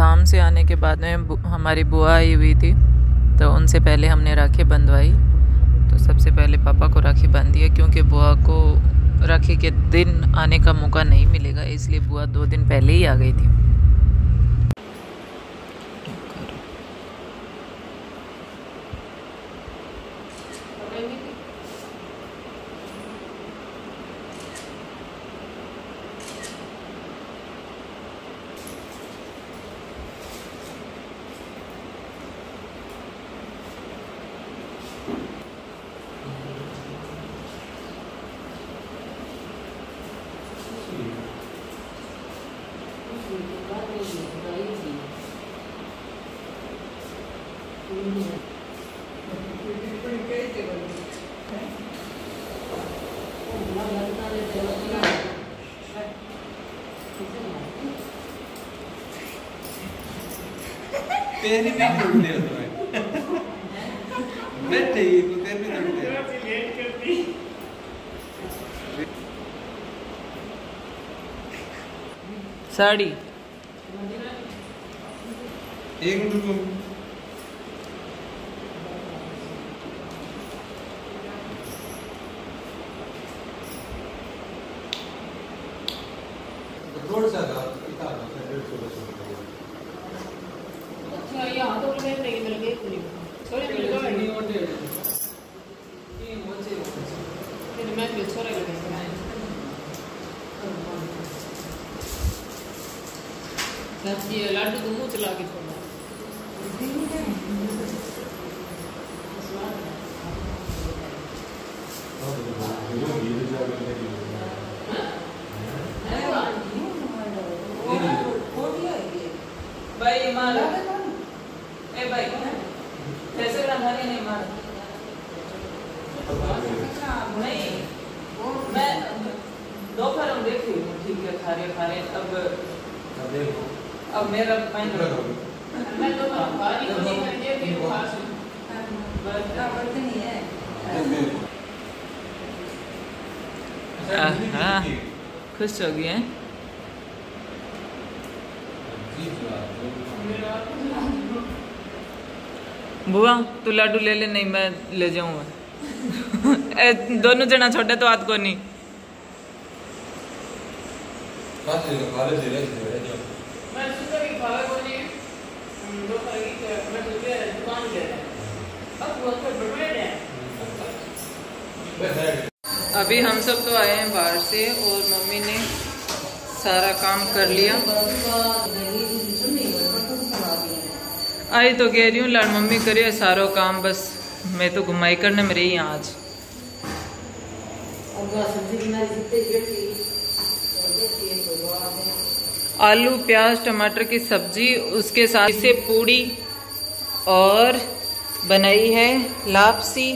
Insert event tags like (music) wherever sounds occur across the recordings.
धाम से आने के बाद में हमारी बुआ आई हुई थी तो उनसे पहले हमने राखी बंधवाई। तो सबसे पहले पापा को राखी बांधी है क्योंकि बुआ को राखी के दिन आने का मौका नहीं मिलेगा, इसलिए बुआ दो दिन पहले ही आ गई थी। तेरी भी ढूंढते हो तुम्हें। बैठे ही को तेरी भी ढूंढते साड़ी। एक मिनट रुको थोड़ा सा था इतना था डेढ़ सौ बस यहाँ तो मिल गई मिल गई पूरी। छोरे मिल गए। फिर मैं भी छोरे लगे लड्डू तो मुँह चला के छोड़ा भाई मार ए भाई कैसे रंगा नहीं मार नहीं मैं दोपहर में देखी हूँ, ठीक है खा रहे खा रहे अब अब मेरा पाइन मैं तो बारी को नहीं करके भी खा सकूँ हाँ खुश हो गई हैं बुआ, तू लाडू ले ले, नहीं मैं ले जाऊँगा (laughs) दोनों जना छोटे तो हाथ को नहीं अभी हम सब तो आए हैं बाहर से और मम्मी ने सारा काम कर लिया। आई तो कह रही हूँ, लाड मम्मी करिए सारो काम, बस मैं तो घुमाई करने में रही आज। आलू, प्याज, टमाटर की सब्ज़ी, उसके साथ से पूड़ी और बनाई है लापसी।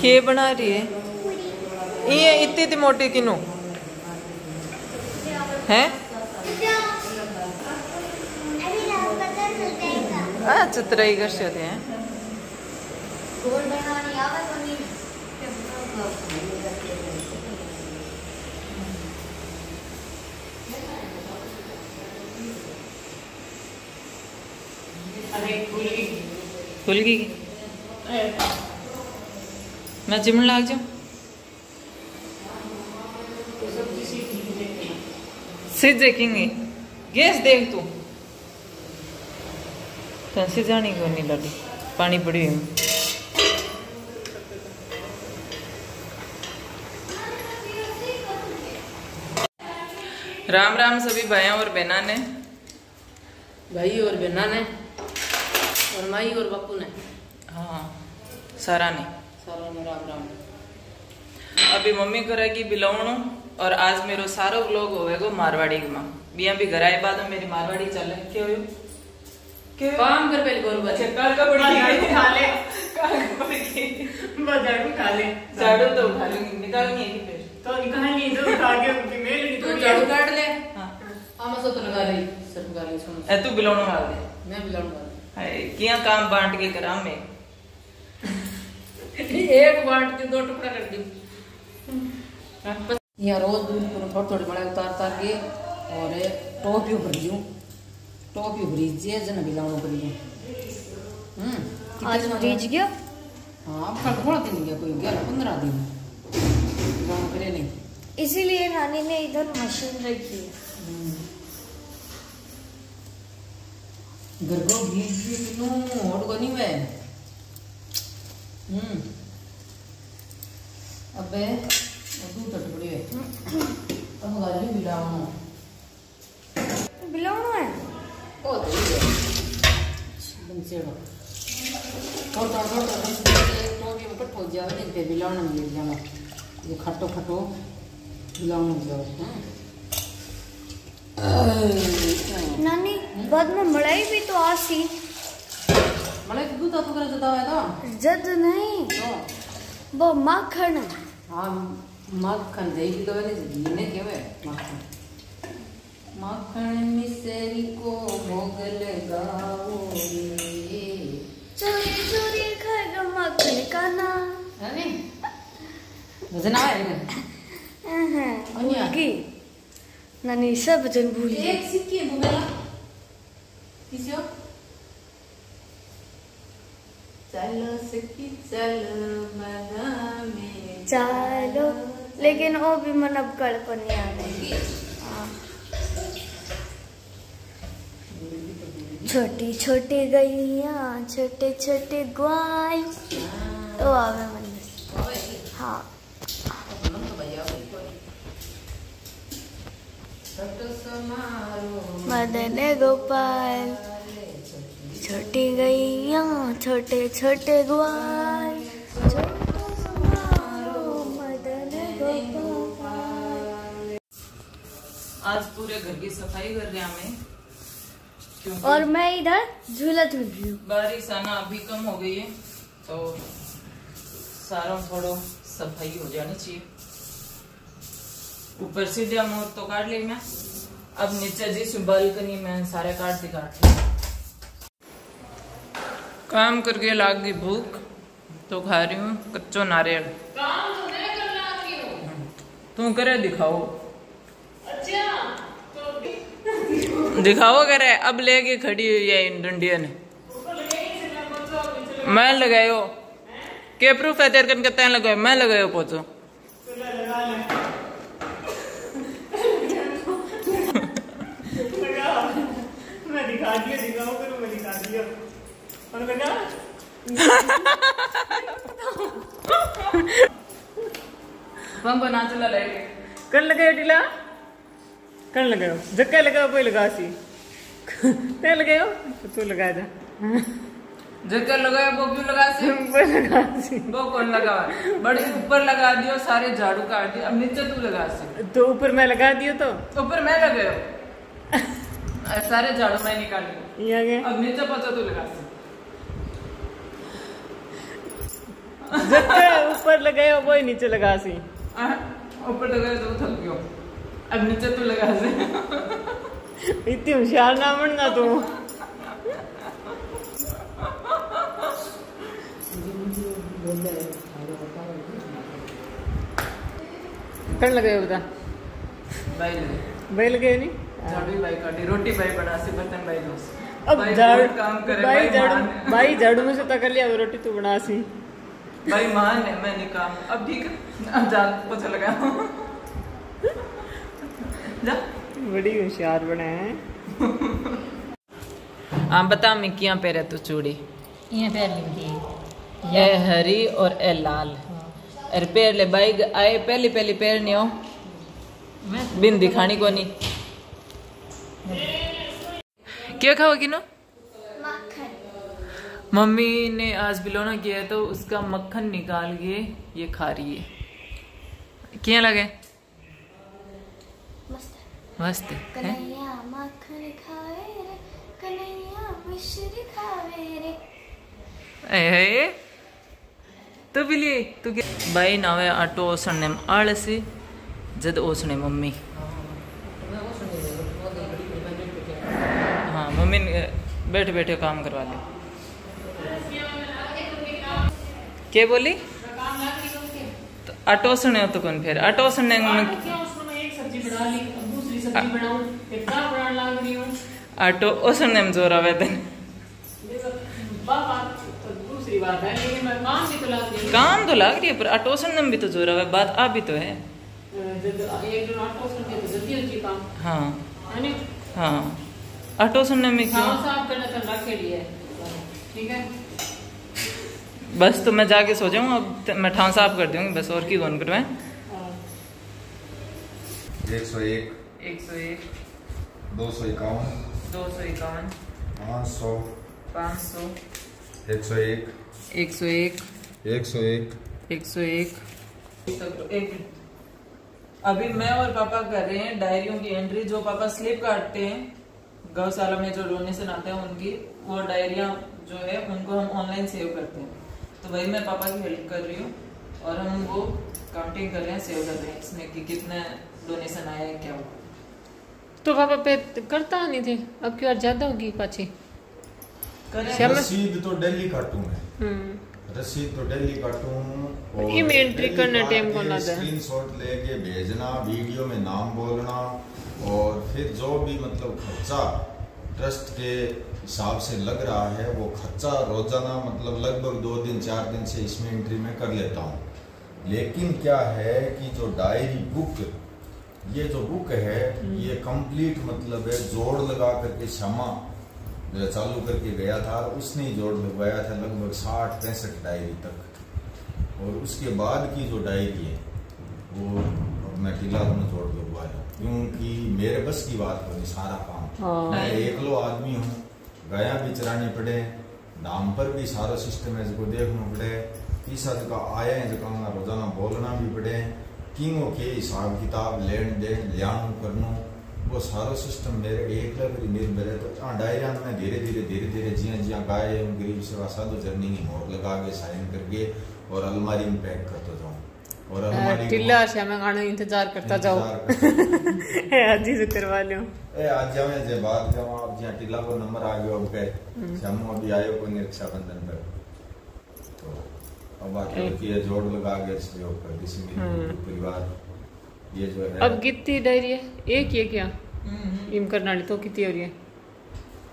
के बना रही है? ये इतनी इतनी मोटी किनो? है? अच्छा तरह कर सकते हैं। खुल गई मैं चिमन लाग जाऊँ तो सब्ज़ी सीख ली देखते गैस देख तू। तंसी जानी को नहीं लड़ी पानी पड़ी है। राम राम सभी भाइयों और बहना ने। भाई और बहना ने। और माई और बापू ने। हाँ सारा ने। सारा ने राम राम। अभी मम्मी करेगी बिलौणो और आज मेरो सारो व्लॉग होएगा मारवाड़ी में बिया भी घर आए बाद में मेरी मारवाड़ी चले। क्यों? हुयो? क्यों? काम कर पहले गोरू अच्छा बच्चे काल का बड़ी खा ले। काल का बड़ी झाड़ू खा ले। झाड़ू तो उठा लूँगी निकालनी है फिर तो निकाल ली जो उठा के उनकी मेल नहीं तू झाड़ू काट ले। हाँ। आमा सो तो लगा रही सिर्फ़ लगा रही सुन ए तू बिलौणो मार दे। मैं भी लड़ूँगा हाय किया काम बांट के करा मैं? (laughs) एक बांट के दो टुकड़ा कर दी। यहाँ रोज दूध थोड़ी थोड़ी बड़ा उतार उतार के और टोपी भर दूँ टोपी भरी जे जन भी लाऊं करी हम्म आज हो भीज गया? हाँ कल थोड़ा दिन गया कोई गया पंद्रह दिन। लाऊं करे नहीं। इसीलिए नानी ने इधर मशीन रखी है। घर को भीज भी कितनों होट को नहीं वे। हम्म। अबे दूध है अब घर भी लाऊं बिलोनो है? ओ तो ये बंसेड़ो थोड़ा थोड़ा थोड़ा थोड़ा तो भी ऊपर पहुँच जाओ नहीं ते बिलावना में गिर जाओ ये खटो खटो बिलावना जाओ हाँ नानी बाद में मलाई भी तो आसी। मलाई तो दूध तो करे जता है तो जद नहीं। तो वो माखन हाँ मक्खन देगी तो मैंने जीने के वे मक्खन मक्खन मिसेरी को भोग लगाओ रे चोरी चोरी खाएगा मक्खन का ना अरे भजन आया है भूल गई। नानी सब भजन भूल गई एक सिक्की है मेरा किसी और? चलो। लेकिन वो भी मन अब को नहीं आ रही छोटी छोटी गैया छोटे छोटे ग्वाल। तो आवे मन। हाँ। मदन गोपाल। छोटी गैया छोटे छोटे ग्वाल। आज पूरे घर की सफ़ाई कर रहे हैं हमें और मैं इधर झूला झूल रही हूँ। बारिश आना अभी कम हो गई है तो सारा थोड़ो सफ़ाई हो जानी चाहिए। ऊपर सीढ़िया मोर तो काट ली मैं अब नीचे जिस बालकनी में सारे काट दी काट ली। काम करके लाग गई भूख तो खा रही हूँ कच्चो नारियल। काम तो करना तू करे दिखाओ। अच्छा तो दिखाओ करे अब लेके खड़ी हुई है इन डंडिया ने। लगे मैं को लगायो के प्रूफ है तेरे कन कहते हैं लगायो मैं लगायो लगा मैं दिखा दिया दिखाओ करूँ मैं दिखा दिया और लगा पंप ना चला लाइट कर लगायो टीला? कर लगायो जक्का लगायो कोई लगा सी। ते लगायो तू लगा जा जगह लगाया वो क्यों लगा से? कोई (laughs) लगा सी। वो कौन लगा? बड़ी ऊपर लगा दियो सारे झाड़ू काट दिए अब नीचे तू लगा से। तो ऊपर मैं लगा दियो तो? ऊपर मैं लगायो (laughs) सारे झाड़ू मैं निकाल ली ये आगे अब नीचे पहुँचा तू लगा से। ऊपर लगायो वो ही नीचे लगा सी। (laughs) ऊपर लगाया तो थक गयो अब नीचे तू लगा से इतनी होशियार ना बनना तू। कर लगायो बता भाई लगे। भाई लगे नहीं? झाड़ू ही भाई काटी रोटी भाई बना सी बर्तन भाई दो अब भाई झाड़ू काम करे भाई झाड़ू मान। भाई झाड़ू में से तक लिया रोटी तू बना सी। भाई मान है मैं नहीं काम अब ठीक है अब जा पोछा लगा। बड़ी होशियार बना है। हाँ बता मिक्कियाँ पेरे तू चूड़ी? ये ए हरी और ए लाल। अरे पैर ले बाई आए पहली पहली पैर नहीं हो। बिन दिखानी को नहीं क्या खाओगी नो मक्खन। मम्मी ने आज बिलोना किया तो उसका मक्खन निकाल के ये खा रही है। क्या लगे मस्त है। मस्त है कन्हैया मक्खन खावे रे कन्हैया मिश्री खावे रे ए तू भी लिए तू भाई नावे आटो ओसने आलसी जद ओसने मम्मी। हाँ मम्मी ने बैठे बैठे काम करवा ले। क्या बोली? तो अटोसने तो कौन फिर? अटोसने तो उसमें सब्ज़ी बनाऊँ बनाने लग रही हूँ में ज़ोर आवे है मैं काम तो लग रही हूँ। काम तो लग रही है पर अटोसने में भी तो ज़ोर आवे बात आ भी तो है। दिन आटो के तो हाँ। हाँ अटोसने में क्यों? खाना साफ़ करना तो रख के लिए। ठीक है? बस तो मैं जाके सो जाऊँ अब मैं ठान साफ़ कर दूँगी बस और की कौन करवाए एक सौ एक। एक सौ एक। दो सौ इक्यावन। दो सौ इक्यावन। पाँच सौ। पाँच सौ। एक सौ एक। एक सौ एक। एक सौ एक। एक सौ एक। एक अभी मैं और पापा कर रहे हैं डायरियों की एंट्री। जो पापा स्लिप काटते हैं गौशाला में जो डोनेशन आते हैं उनकी वो डायरिया जो है उनको हम ऑनलाइन सेव करते हैं। तो वही मैं पापा की हेल्प कर रही हूँ और हम वो काउंटिंग कर रहे हैं सेव कर रहे हैं इसमें कि कितना डोनेशन आया है क्या हुआ। तो पापा पे करता नहीं थे। अब क्यों आज ज़्यादा होगी पाची रसीद तो डेली काटूं मैं हम्म। रसीद तो डेली काटूं ये में एंट्री करने टाइम कौन आता है? स्क्रीनशॉट लेके भेजना वीडियो में नाम बोलना और फिर जो भी मतलब खर्चा ट्रस्ट के हिसाब से लग रहा है वो खर्चा रोज़ाना मतलब लगभग दो दिन चार दिन से इसमें एंट्री में कर लेता हूँ। लेकिन क्या है कि जो डायरी बुक ये जो बुक है ये कंप्लीट मतलब है जोड़ लगा करके क्षमा जो चालू करके गया था उसने ही जोड़ लगवाया था लगभग साठ पैंसठ डायरी तक। और उसके बाद की जो डायरी है वो मैं टीला में जोड़ लगवाया। क्योंकि मेरे बस की बात नहीं सारा काम। हाँ। मैं एकलो आदमी हूँ गाया भी चराने पड़े दाम पर भी सारा सिस्टम है जिसको देखना पड़े तीसरा जगह आया है जगह रोज़ाना बोलना भी पड़े किंगों के हिसाब किताब लेन देन लियान करनो वो सारा सिस्टम मेरे एक पर निर्भर है। तो हाँ डायरिया में धीरे धीरे धीरे धीरे जिया जिया गाय एवं गरीब सेवा साधु जर्नी की मोहर लगा के साइन करके और अलमारी में पैक करता जाऊँ। और अलमारी टिल्ला श्यामा खाना इंतज़ार करता जाओ। इंतज़ार (laughs) आज ही से करवा लो। ए आज जावे जे बात जावा अब जिया टिल्ला को नंबर आ गयो अब के शामू अभी आयो को रक्षाबंधन पर। तो अब बाकी एक- होती है जोड़ लगा के कर दिस हम्म। परिवार ये जो है। अब कितनी डायरी है एक ही है क्या? हम्म, इम करनाली तो कितनी हो रही है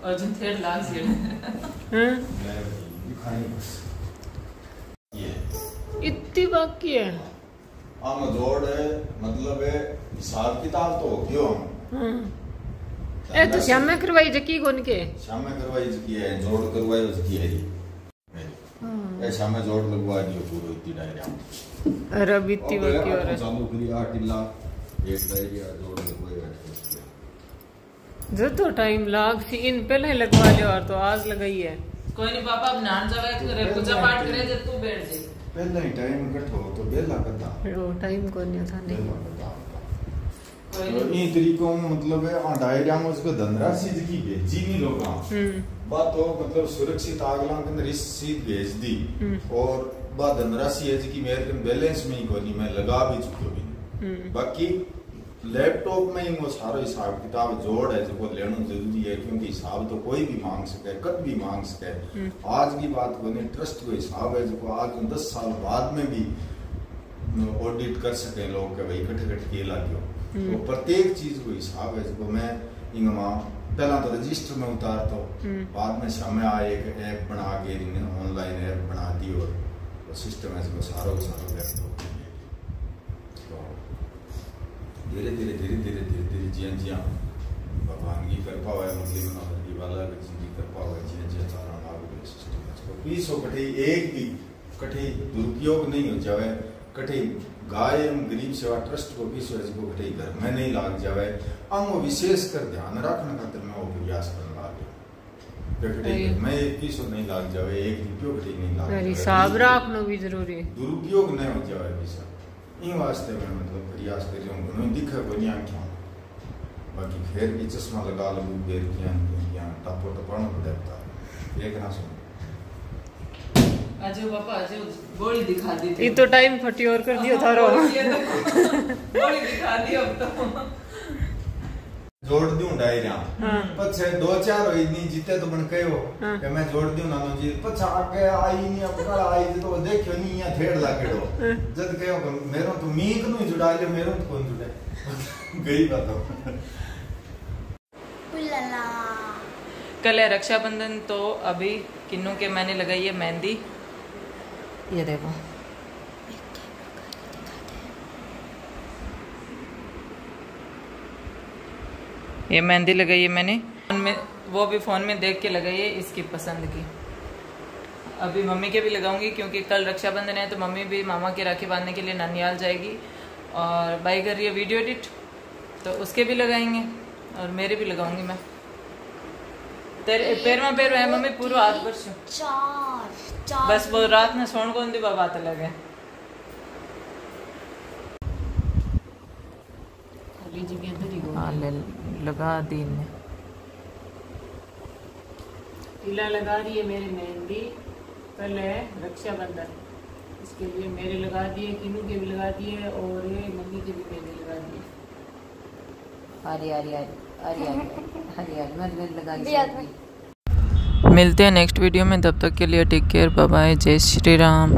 अर्जुन थेड़ लाख से हाँ? ये। इतनी बाकी है। हम जोड़ है मतलब है हिसाब किताब तो हो। हम हाँ। ए तो श्यामा करवाई जकी कौन के? शाम करवाई की है जोड़ करवाई उसकी है जी ए शाम में जोड़ लगवा दियो पूरो इतनी डायरिया अरे अब इतनी और बाकी हो अपन रहा चालू करी आ टिल्ला एक डायरिया जोड़ लगवाई बैठे है। जो तो टाइम लाग सी इन पहले ही लगवा लियो और तो आज लगाई है। कोई नहीं पापा अब नान जावे करे पूजा पाठ करे जब तू बैठ जा। पहले ही टाइम इकट्ठो तो बेला करता वो टाइम को नहीं था नहीं बेला करता कोई तो नहीं इन तरीकों में मतलब है आ डायरिया में उसको धनराशि की भेजी नहीं लोग हम्म। बात तो मतलब सुरक्षित आगला के अंदर इस सीध भेज दी। हम्म। और बात धनराशि है जी मेरे कन बैलेंस में ही कोई नहीं मैं लगा भी चुकी भी हम्म। बाकी लैपटॉप में ही वो सारा हिसाब किताब जोड़ है जो लेना ज़रूरी है क्योंकि हिसाब तो कोई भी मांग सके कद भी मांग सके। आज की बात को नहीं ट्रस्ट को हिसाब है जो आज दस साल बाद में भी ऑडिट कर सके लोग के भाई कट कट के लागियो तो। प्रत्येक चीज़ को हिसाब है जो मैं इंगमा पहला तो रजिस्टर में उतारता हूँ हम्म। बाद में समय आए एक ऐप बना के ऑनलाइन ऐप बना दी और तो सिस्टम है जो सारा का सारा लैपटॉप तो धीरे धीरे धीरे धीरे धीरे धीरे जिया जिया भगवान की कृपा है मुरली मनोहर वाला की कृपा है जिया जिया सारा सिस्टम है तो पीसो कठे एक भी कठे दुरुपयोग नहीं हो जावे कठे गाय एवं गरीब सेवा ट्रस्ट को पीसो इसको कठे घर में नहीं लाग जावे वो विशेष कर ध्यान रखने खातिर मैं वो प्रयास करने लग घर में एक पीसो नहीं लाग जावे एक रुपयो कठे नहीं लाग जावे। हिसाब रखना भी ज़रूरी है। दुरुपयोग नहीं हो पैसा इन वास्ते मैं मतलब प्रयास कर रहा हूँ दिखा को आँखें बाकी फिर भी चश्मा लगा लो देर किया किया टपो को देखता एक ना सुन। आज पापा आज गोली दिखा दी थी। ये तो टाइम फटी और कर दियो थारो गोली दिखा दी अब तो। जोड़ दूँ डायरिया? हाँ। पछे दो चार होई नहीं जीते तो बन कहो हाँ। कि मैं जोड़ दूँ नानो जी। पछे आगे आई नहीं अब कल आई तो देखियो नहीं या थेड़ लागेड़ो। हाँ। जद कहो कि मेरो तो मीक नु जुड़ा ले मेरो तो कौन जुड़े? गई बात कल है रक्षाबंधन तो अभी किन्नू के मैंने लगाई है मेहंदी। ये देखो। ये मेहंदी लगाई है मैंने। फ़ोन में वो भी फ़ोन में देख के लगाई है इसकी पसंद की। अभी मम्मी के भी लगाऊँगी क्योंकि कल रक्षाबंधन है तो मम्मी भी मामा की राखी बांधने के लिए ननियाल जाएगी। और भाई कर रही है वीडियो एडिट तो उसके भी लगाएँगे और मेरे भी लगाऊँगी मैं। तेरे पैर में पैर है मम्मी पूरा हाथ पर छू। चार चार। बस वो रात में सोन कौन दी बात अलग है। खाली जगह इधर ही हाँ ले लगा दी ने टीला लगा रही है मेरी मेहंदी कल है रक्षाबंधन। इसके लिए मेरे लगा दिए किनू के भी लगा दिए और मम्मी के भी मेरे लगा दिए। हरी हरी हरी हरी हरी हरी मिलते हैं नेक्स्ट वीडियो में तब तक के लिए टेक केयर बाय जय श्री राम।